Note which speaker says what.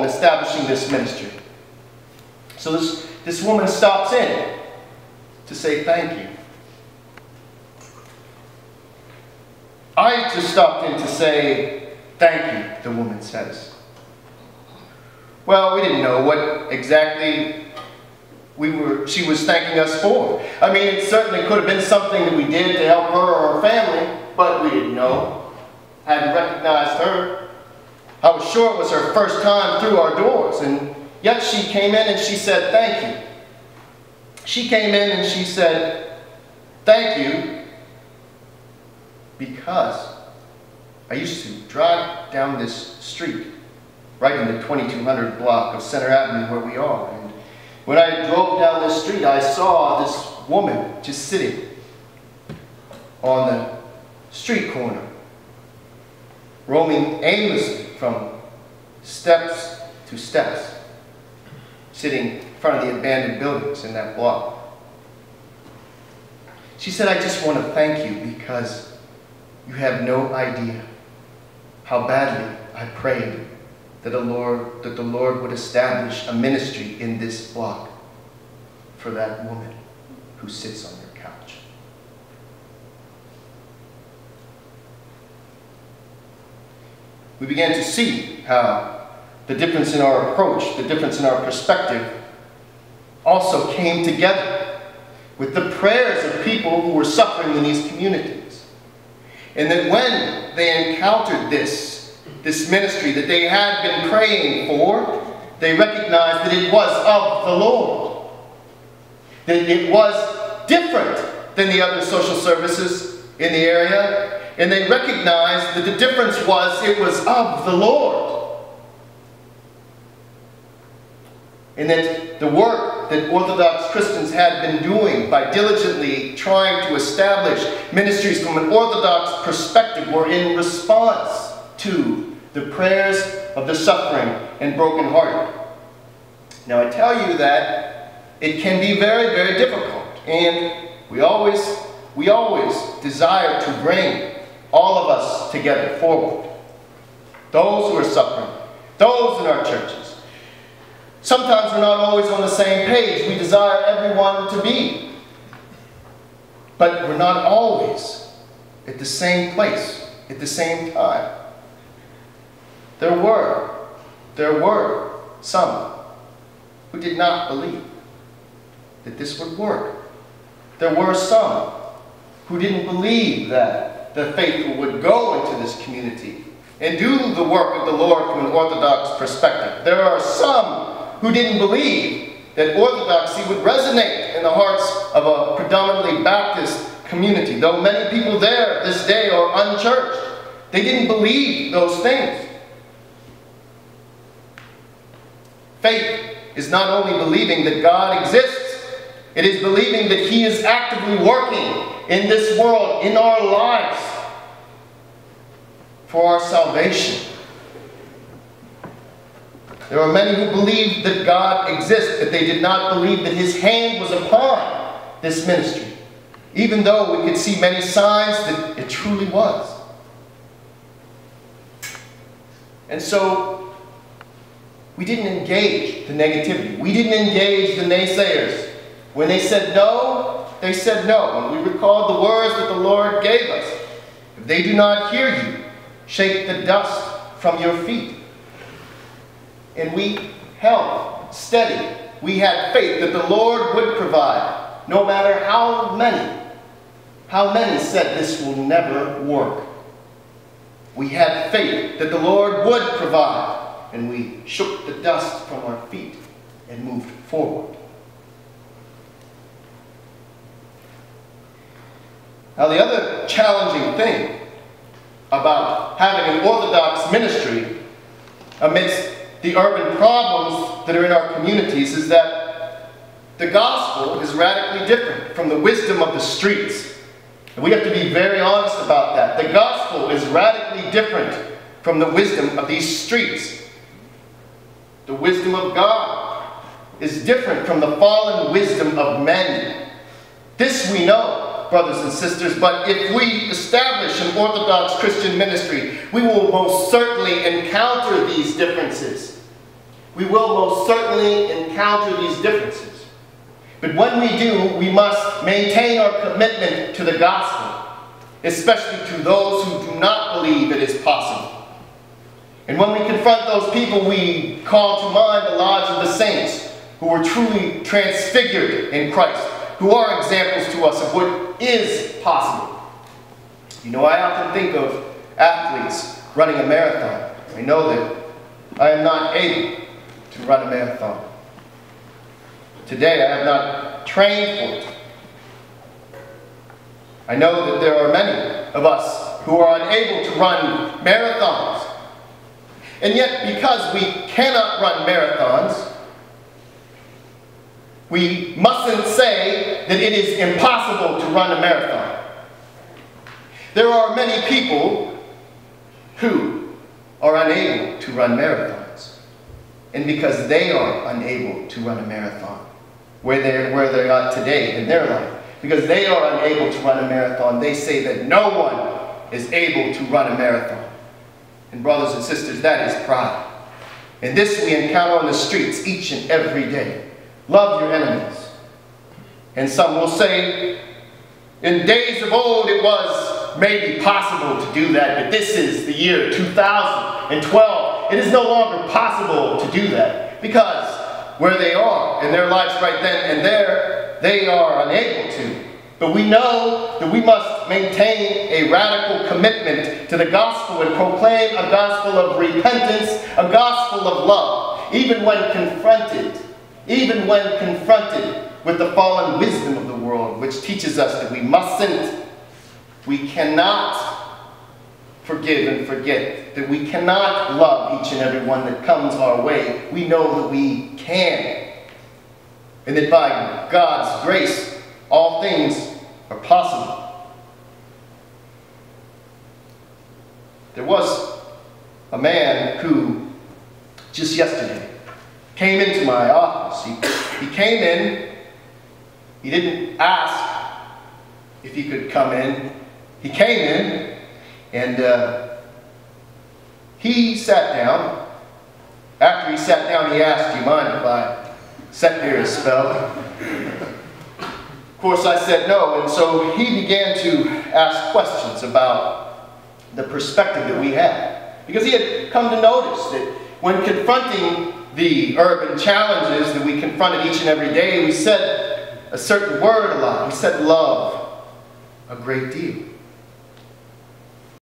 Speaker 1: in establishing this ministry. So this, this woman stops in to say thank you. I just stopped in to say thank you, the woman says. Well, we didn't know what exactly we were, she was thanking us for. I mean, it certainly could have been something that we did to help her or her family, but we didn't know. Hadn't recognized her. I was sure it was her first time through our doors, and yet she came in and she said, thank you. She came in and she said, thank you, because I used to drive down this street, right in the 2200 block of Center Avenue where we are. And when I drove down this street, I saw this woman just sitting on the street corner, roaming aimlessly from steps to steps, sitting in front of the abandoned buildings in that block. She said, I just want to thank you because you have no idea how badly I prayed that the Lord, that the Lord would establish a ministry in this block for that woman who sits on your We began to see how the difference in our approach, the difference in our perspective, also came together with the prayers of people who were suffering in these communities. And that when they encountered this, this ministry that they had been praying for, they recognized that it was of the Lord. That it was different than the other social services in the area. And they recognized that the difference was it was of the Lord. And that the work that Orthodox Christians had been doing by diligently trying to establish ministries from an Orthodox perspective were in response to the prayers of the suffering and brokenhearted. Now I tell you that it can be very, very difficult. And we always, we always desire to bring all of us together forward. Those who are suffering, those in our churches, Sometimes we're not always on the same page. We desire everyone to be. But we're not always at the same place, at the same time. There were, there were some who did not believe that this would work. There were some who didn't believe that the faithful would go into this community and do the work of the Lord from an Orthodox perspective. There are some who didn't believe that orthodoxy would resonate in the hearts of a predominantly Baptist community. Though many people there this day are unchurched, they didn't believe those things. Faith is not only believing that God exists, it is believing that He is actively working in this world, in our lives, for our salvation. There are many who believe that God exists, but they did not believe that his hand was upon this ministry, even though we could see many signs that it truly was. And so, we didn't engage the negativity. We didn't engage the naysayers. When they said no, they said no. And we recalled the words that the Lord gave us. If they do not hear you, shake the dust from your feet and we held steady. We had faith that the Lord would provide, no matter how many, how many said this will never work. We had faith that the Lord would provide, and we shook the dust from our feet and moved forward. Now, the other challenging thing about having an Orthodox ministry amidst the urban problems that are in our communities is that the gospel is radically different from the wisdom of the streets. And we have to be very honest about that. The gospel is radically different from the wisdom of these streets. The wisdom of God is different from the fallen wisdom of men. This we know, brothers and sisters, but if we establish an Orthodox Christian ministry, we will most certainly encounter these differences we will most certainly encounter these differences. But when we do, we must maintain our commitment to the gospel, especially to those who do not believe it is possible. And when we confront those people, we call to mind the lives of the saints who were truly transfigured in Christ, who are examples to us of what is possible. You know, I often think of athletes running a marathon. I know that I am not able to run a marathon. Today, I have not trained for it. I know that there are many of us who are unable to run marathons. And yet, because we cannot run marathons, we mustn't say that it is impossible to run a marathon. There are many people who are unable to run marathons. And because they are unable to run a marathon, where they're, where they are today in their life, because they are unable to run a marathon, they say that no one is able to run a marathon. And brothers and sisters, that is pride. And this we encounter on the streets each and every day. Love your enemies. And some will say, in days of old it was maybe possible to do that, but this is the year 2012. It is no longer possible to do that because where they are in their lives right then and there, they are unable to. But we know that we must maintain a radical commitment to the gospel and proclaim a gospel of repentance, a gospel of love, even when confronted, even when confronted with the fallen wisdom of the world, which teaches us that we mustn't, we cannot forgive and forget, that we cannot love each and every one that comes our way. We know that we can. And that by God's grace, all things are possible. There was a man who, just yesterday, came into my office. He, he came in, he didn't ask if he could come in. He came in, and uh, he sat down. After he sat down, he asked, do you mind if I sit here a spell? Of course, I said no, and so he began to ask questions about the perspective that we had. Because he had come to notice that when confronting the urban challenges that we confronted each and every day, we said a certain word a lot. We said love a great deal.